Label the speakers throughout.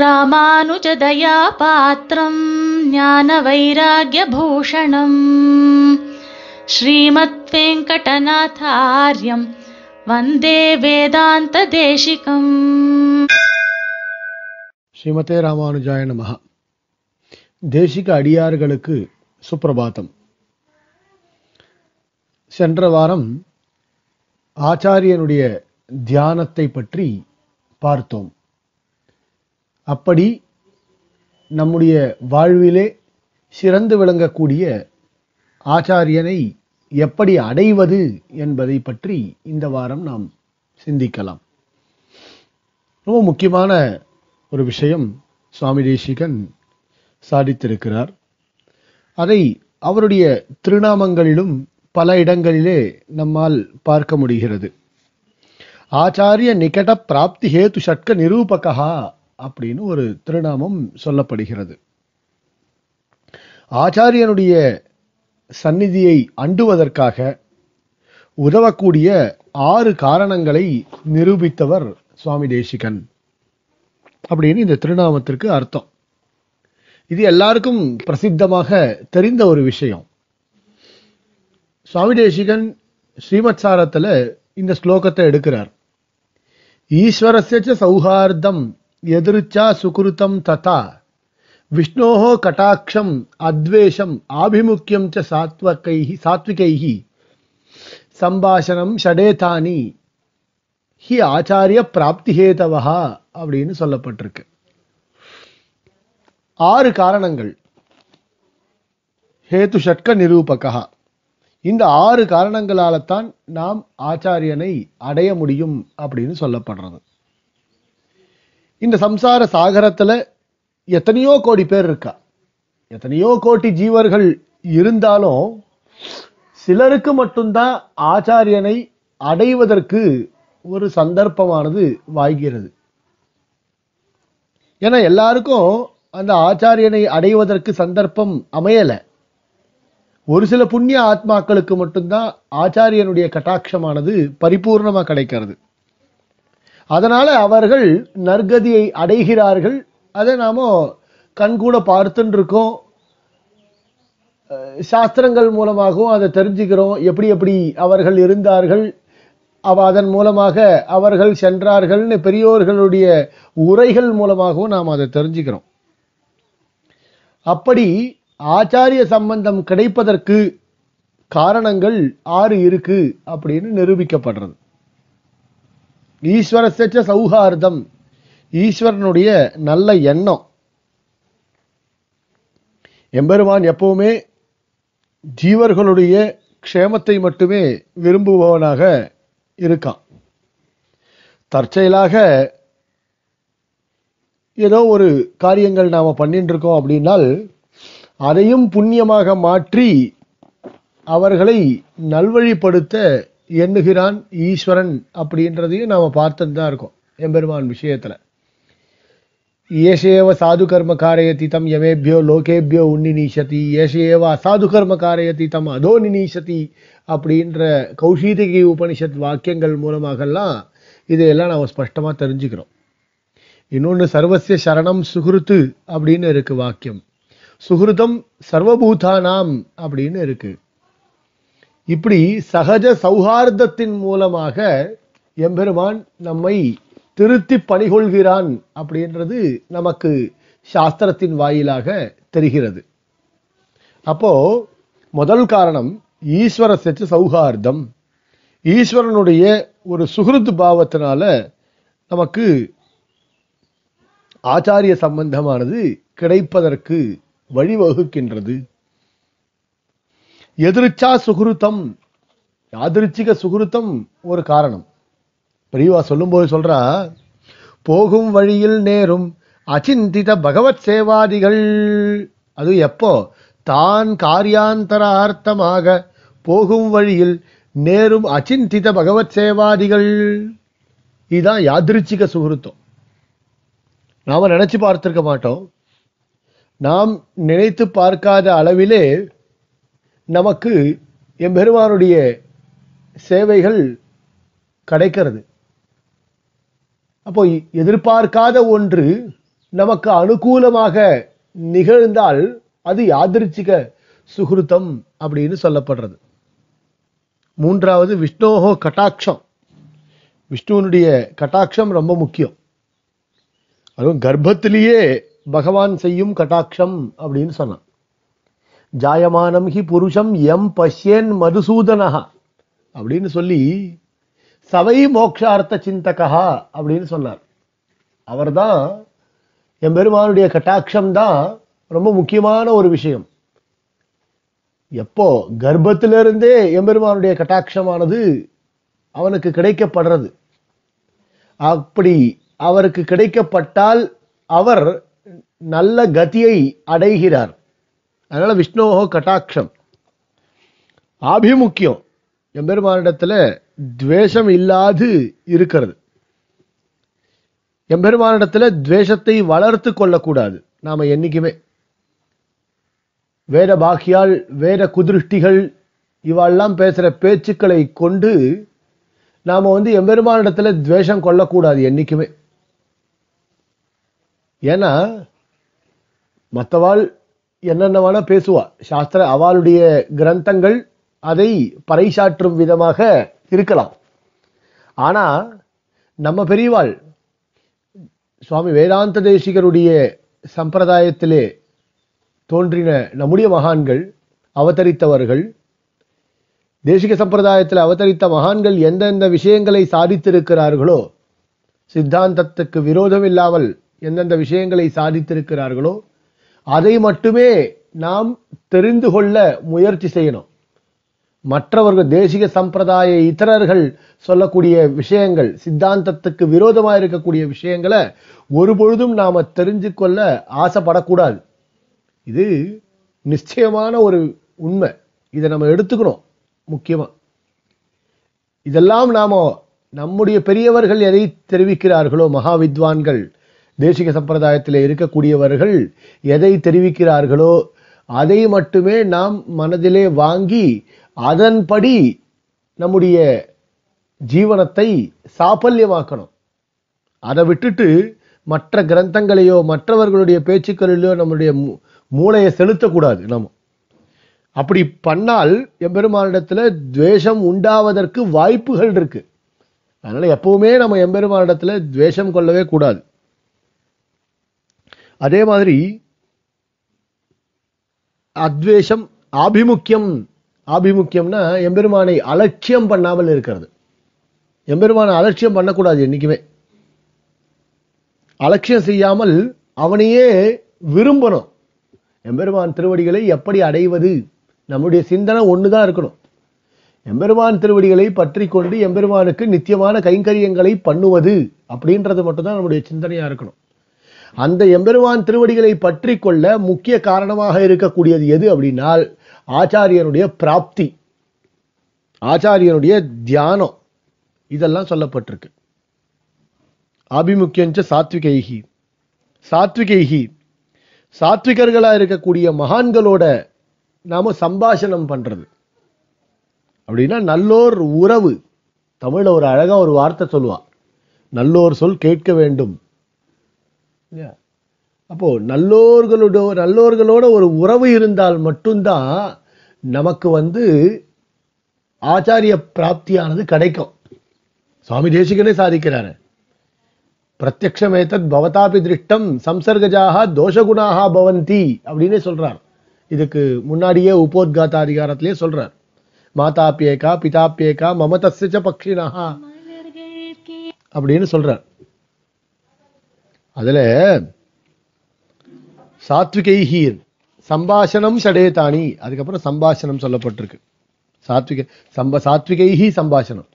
Speaker 1: ராமானுஜதயா பாத்திரம் ஞான வைராகியபூஷணம் ஸ்ரீமத் வெங்கடநாதாரியம் வந்தே வேதாந்த தேசிகம்
Speaker 2: ஸ்ரீமதே ராமானுஜாய நமஹ தேசிக அடியார்களுக்கு சுப்பிரபாதம் சென்ற வாரம் ஆச்சாரியனுடைய தியானத்தை பற்றி பார்த்தோம். அப்படி நம்முடைய வாழ்விலே சிறந்து விளங்கக்கூடிய ஆச்சாரியனை எப்படி அடைவது என்பதை பற்றி இந்த வாரம் நாம் சிந்திக்கலாம். ரொம்ப முக்கியமான ஒரு விஷயம் சுவாமி தேசிகன் சாதித்திருக்கிறார். அதை அவருடைய திருநாமங்களிலும் பல இடங்களிலே நம்மால் பார்க்க முடிகிறது. ஆச்சாரிய நிகட பிராப்தி ஹேத்து ஷட்க நிரூபகா அப்படின்னு ஒரு திருநாமம் சொல்லப்படுகிறது. ஆச்சாரியனுடைய சந்நிதியை அண்டுவதற்காக உதவக்கூடிய ஆறு காரணங்களை நிரூபித்தவர் சுவாமி தேசிகன் அப்படின்னு இந்த திருநாமத்திற்கு அர்த்தம். இது எல்லாருக்கும் பிரசித்தமாக தெரிந்த ஒரு விஷயம். சுவாமி தேசிகன் ஸ்ரீமத் சாரத்துல இந்த ஸ்லோகத்தை எடுக்கிறார். ஈஸ்வரஸ்ய சௌஹார்தம் எதிர்ச்சா சுகிருத்தம் ததா விஷ்ணோ கட்டாட்சம் அத்வேஷம் ஆபிமுக்கியம் ச சாத்வகைஹி சாத்விகைஹி சம்பாஷணம் ஷடேதானி ஹி ஆச்சாரிய பிராப்திஹேதவஹா அப்படின்னு சொல்லப்பட்டிருக்கு. ஆறு காரணங்கள். ஹேது ஷட்க நிரூபகா. இந்த ஆறு காரணங்களால தான் நாம் ஆச்சாரியனை அடைய முடியும் அப்படின்னு சொல்லப்படுறது. இந்த சம்சார சாகரத்துல எத்தனையோ கோடி பேர் இருக்கா. எத்தனையோ கோடி ஜீவர்கள் இருந்தாலும் சிலருக்கு மட்டும்தான் ஆச்சாரியனை அடைவதற்கு ஒரு சந்தர்ப்பமானது வாய்கிறது. ஏன்னா எல்லாருக்கும் அந்த ஆச்சாரியனை அடைவதற்கு சந்தர்ப்பம் அமையல. ஒரு சில புண்ணிய ஆத்மாக்களுக்கு மட்டும்தான் ஆச்சாரியனுடைய கட்டாட்சமானது பரிபூர்ணமா கிடைக்கிறது. அதனால் அவர்கள் நற்கதியை அடைகிறார்கள். அதை நாம் கண்கூட பார்த்துட்டுருக்கோம் சாஸ்திரங்கள் மூலமாகவும் அதை தெரிஞ்சுக்கிறோம். எப்படி எப்படி அவர்கள் இருந்தார்கள். அவ அதன் மூலமாக அவர்கள் சென்றார்கள்னு பெரியோர்களுடைய உரைகள் மூலமாகவும் நாம் அதை தெரிஞ்சுக்கிறோம். அப்படி ஆச்சாரிய சம்பந்தம் கிடைப்பதற்கு காரணங்கள் ஆறு இருக்கு அப்படின்னு நிரூபிக்கப்படுறது. ஈஸ்வர ஈஸ்வரசச்ச சௌஹார்தம். ஈஸ்வரனுடைய நல்ல எண்ணம். எம்பெருமான் எப்பவுமே ஜீவர்களுடைய க்ஷேமத்தை மட்டுமே விரும்புபவனாக இருக்கான். தற்செயலாக ஏதோ ஒரு காரியங்கள் நாம் பண்ணிட்டு இருக்கோம் அப்படின்னால் அதையும் புண்ணியமாக மாற்றி அவர்களை நல்வழிப்படுத்த எண்ணுகிறான் ஈஸ்வரன் அப்படின்றதையும் நாம் பார்த்துட்டு தான் இருக்கோம் எம்பெருமான் விஷயத்தில். ஏஷேவ சாது கர்ம காரயதி தம் யமேபியோ லோகேபியோ உன்னிநீஷதி ஏஷேவ அசாது கர்ம காரயதி தம் அதோ நிநீஷதி அப்படின்ற கௌஷீதிகை உபனிஷத் வாக்கியங்கள் மூலமாகலாம் இதையெல்லாம் நாம் ஸ்பஷ்டமாக தெரிஞ்சுக்கிறோம். இன்னொன்று சர்வசிய சரணம் சுகிருத்து அப்படின்னு இருக்குது வாக்கியம். சுகிருதம் சர்வபூதானாம் அப்படின்னு இருக்குது இப்படி சகஜ சௌஹார்தத்தின் மூலமாக எம்பெருமான் நம்மை திருத்தி பணிகொள்கிறான் அப்படின்றது நமக்கு சாஸ்திரத்தின் வாயிலாக தெரிகிறது. அப்போ முதல் காரணம் ஈஸ்வர செச்சு சௌஹார்தம். ஈஸ்வரனுடைய ஒரு சுகிருத் பாவத்தினால நமக்கு ஆச்சாரிய சம்பந்தமானது கிடைப்பதற்கு வழிவகுக்கின்றது. எதிர்ச்சா சுகுருத்தம் யாதிருச்சிக சுகுருத்தம் ஒரு காரணம். பிரிவா சொல்லும்போது சொல்றா போகும் வழியில் நேரும் அச்சிந்தித பகவத் சேவாதிகள். அது எப்போ? தான் காரியாந்தரார்த்தமாக போகும் வழியில் நேரும் அச்சிந்தித பகவத் சேவாதிகள். இதுதான் யாதிருச்சிக சுகுருத்தம். நாம் நினச்சி பார்த்துருக்க மாட்டோம். நாம் நினைத்து பார்க்காத அளவிலே நமக்கு எம்பெருமானுடைய சேவைகள் கிடைக்கிறது. அப்போ எதிர்பார்க்காத ஒன்று நமக்கு அனுகூலமாக நிகழ்ந்தால் அது யாதிருச்சிக சுகிருத்தம் அப்படின்னு சொல்லப்படுறது. மூன்றாவது விஷ்ணோஹோ கட்டாட்சம். விஷ்ணுவனுடைய கட்டாட்சம் ரொம்ப முக்கியம். அதுவும் கர்ப்பத்திலேயே பகவான் செய்யும் கட்டாட்சம் அப்படின்னு சொன்னான். ஜாயமானம் ஹி புருஷம் எம் பஷ்யன் மதுசூதனஹா. அப்படின்னு சொல்லி சவை மோக்ஷார்த்த சிந்தகா அப்படின்னு சொன்னார். அவர் தான் எம்பெருமானுடைய கட்டாட்சம் தான் ரொம்ப முக்கியமான ஒரு விஷயம். எப்போ கர்ப்பத்திலிருந்தே எம்பெருமானுடைய கட்டாட்சமானது அவனுக்கு கிடைக்கப்படுறது. அப்படி அவருக்கு கிடைக்கப்பட்டால் அவர் நல்ல கதியை அடைகிறார். அதனால விஷ்ணோஹோ கட்டாட்சம். ஆபிமுக்கியம். எம்பெருமானிடத்துல துவேஷம் இல்லாது இருக்கிறது. எம்பெருமானிடத்துல துவேஷத்தை வளர்த்து கொள்ளக்கூடாது. நாம என்னைக்குமே. வேத பாக்கியால் வேத குதிருஷ்டிகள் இவெல்லாம் பேசுற பேச்சுக்களை கொண்டு நாம வந்து எம்பெருமானிடத்துல துவேஷம் கொள்ளக்கூடாது என்னைக்குமே. ஏன்னா மற்றவாள் என்னென்ன வேணா பேசுவா. சாஸ்திர அவளுடைய கிரந்தங்கள் அதை பறைசாற்றும் விதமாக இருக்கலாம். ஆனா நம்ம பெரியவாள் சுவாமி வேதாந்த தேசிகருடைய சம்பிரதாயத்திலே தோன்றின நம்முடைய மகான்கள் அவதரித்தவர்கள் தேசிக சம்பிரதாயத்தில் அவதரித்த மகான்கள் எந்தெந்த விஷயங்களை சாதித்திருக்கிறார்களோ சித்தாந்தத்துக்கு விரோதம் இல்லாமல் எந்தெந்த விஷயங்களை சாதித்திருக்கிறார்களோ அதை மட்டுமே நாம் தெரிந்து கொள்ள முயற்சி செய்யணும். மற்றவர்கள் தேசிக சம்பிரதாய இத்தரர்கள் சொல்லக்கூடிய விஷயங்கள் சித்தாந்தத்துக்கு விரோதமாக இருக்கக்கூடிய விஷயங்களை ஒரு பொழுதும் தெரிஞ்சு கொள்ள ஆசைப்படக்கூடாது. இது நிச்சயமான ஒரு உண்மை. இதை நம்ம எடுத்துக்கணும் முக்கியமாக இதெல்லாம் நாம நம்முடைய பெரியவர்கள் எதை தெரிவிக்கிறார்களோ மகாவித்வான்கள் தேசிக சம்பிரதாயத்தில் இருக்கக்கூடியவர்கள் எதை தெரிவிக்கிறார்களோ அதை மட்டுமே நாம் மனதிலே வாங்கி அதன்படி நம்முடைய ஜீவனத்தை சாபல்யமாக்கணும். அதை விட்டுட்டு மற்ற கிரந்தங்களையோ மற்றவர்களுடைய பேச்சுக்களிலோ நம்முடைய மூளையை செலுத்தக்கூடாது நம்ம. அப்படி பண்ணால் எம்பெருமானிடத்தில் துவேஷம் உண்டாவதற்கு வாய்ப்புகள் இருக்கு. அதனால எப்பவுமே நம்ம எம்பெருமானிடத்தில் துவேஷம் கொள்ளவே கூடாது. அதே மாதிரி அத்வேஷம் ஆபிமுக்கியம். ஆபிமுக்கியம்னா எம்பெருமானை அலட்சியம் பண்ணாமல் இருக்கிறது. எம்பெருமானை அலட்சியம் பண்ணக்கூடாது என்றைக்குமே அலட்சியம் செய்யாமல் அவனையே விரும்பணும். எம்பெருமான் திருவடிகளை எப்படி அடைவது? நம்முடைய சிந்தனை ஒண்ணுதான் இருக்கணும். எம்பெருமான் திருவடிகளை பற்றி கொண்டு எம்பெருமானுக்கு நித்தியமான கைங்கரியங்களை பண்ணுவது அப்படின்றது மட்டும்தான் நம்முடைய சிந்தனையாக இருக்கணும். அந்த எம்பெருவான் திருவடிகளை பற்றி கொள்ள முக்கிய காரணமாக இருக்கக்கூடியது எது அப்படின்னால் ஆச்சாரியனுடைய பிராப்தி ஆச்சாரியனுடைய தியானம். இதெல்லாம் சொல்லப்பட்டிருக்கு. அபிமுக்கியஞ்ச சாத்விகைகி சாத்விகைகி சாத்விகர்களா இருக்கக்கூடிய மகான்களோட நாம சம்பாஷணம் பண்றது. அப்படின்னா நல்லோர் உறவு. தமிழில் ஒரு அழகா ஒரு வார்த்தை சொல்லுவா. நல்லோர் சொல் கேட்க வேண்டும். இல்லையா? அப்போ நல்லோர்களோட நல்லோர்களோட ஒரு உறவு இருந்தால் மட்டும்தான் நமக்கு வந்து ஆச்சாரிய பிராப்தியானது கிடைக்கும். சுவாமி தேசிகனே சாதிக்கிறாரு. பிரத்யக்ஷமேதத் பவதாபி திருஷ்டம் சம்சர்கஜாக தோஷகுணாக பவந்தி அப்படின்னே சொல்றார். இதுக்கு முன்னாடியே உபோத்காத அதிகாரத்திலே சொல்றார். மாதாப்பியேகா பிதாப்பியேகா மமதஸ்ய ச அப்படின்னு சொல்றார். அதுல சாத்விகைஹீர் சம்பாஷணம் ஷடேதானி அதுக்கப்புறம் சம்பாஷணம் சொல்லப்பட்டிருக்கு. சாத்விக சம்ப சாத்விகைஹி சம்பாஷணம்.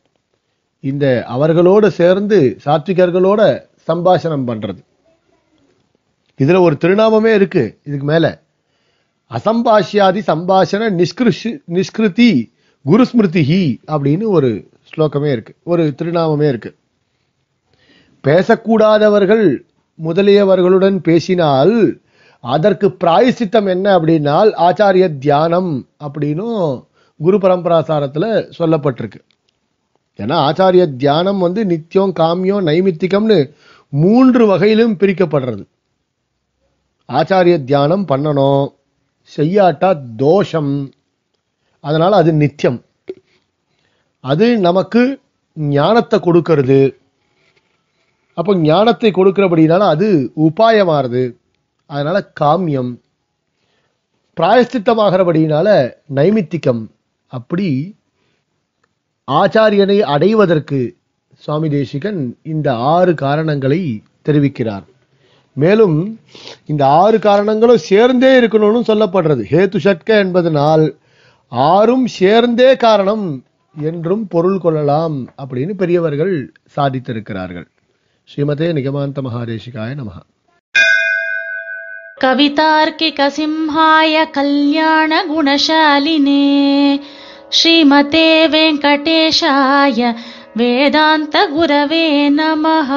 Speaker 2: இந்த அவர்களோட சேர்ந்து சாத்விகர்களோட சம்பாஷணம் பண்றது. இதுல ஒரு திருநாமமே இருக்கு இதுக்கு மேல. அசம்பாஷ்யாதி சம்பாஷண நிஷ்கிருஷி நிஷ்கிருதி குருஸ்மிருதிஹி அப்படின்னு ஒரு ஸ்லோகமே இருக்கு ஒரு திருநாமமே இருக்கு. பேசக்கூடாதவர்கள் முதலியவர்களுடன் பேசினால் அதற்கு பிராயசித்தம் என்ன அப்படின்னால் ஆச்சாரிய தியானம் அப்படின்னும் குரு பரம்பராசாரத்தில் சொல்லப்பட்டிருக்கு. ஏன்னா ஆச்சாரிய தியானம் வந்து நித்தியம் காமியம் நைமித்திகம்னு மூன்று வகையிலும் பிரிக்கப்படுறது. ஆச்சாரிய தியானம் பண்ணணும் செய்யாட்டா தோஷம். அதனால் அது நித்தியம். அது நமக்கு ஞானத்தை கொடுக்கறது. அப்போ ஞானத்தை கொடுக்கிறபடினால அது உபாயமாறுது அதனால காமியம். பிராயஸ்தித்தமாகிறபடினால நைமித்திகம். அப்படி ஆச்சாரியனை அடைவதற்கு சுவாமி தேசிகன் இந்த ஆறு காரணங்களை தெரிவிக்கிறார். மேலும் இந்த ஆறு காரணங்களும் சேர்ந்தே இருக்கணும்னு சொல்லப்படுறது. ஹேத்து ஷட்க என்பதனால் ஆறும் சேர்ந்தே காரணம் என்றும் பொருள் கொள்ளலாம் அப்படின்னு பெரியவர்கள் சாதித்திருக்கிறார்கள். ಶ್ರೀಮತೆ ನಿಗಮಾಂತ ಮಹಾದೇಶಿಕಾಯ ನಮಃ.
Speaker 1: ಕವಿತಾರ್ಕಿಕ ಸಿಂಹಾಯ ಕಲ್ಯಾಣ ಗುಣಶಾಲಿನೇ ಶ್ರೀಮತೆ ವೆಂಕಟೇಶಾಯ ವೇದಾಂತ ಗುರವೇ ನಮಃ.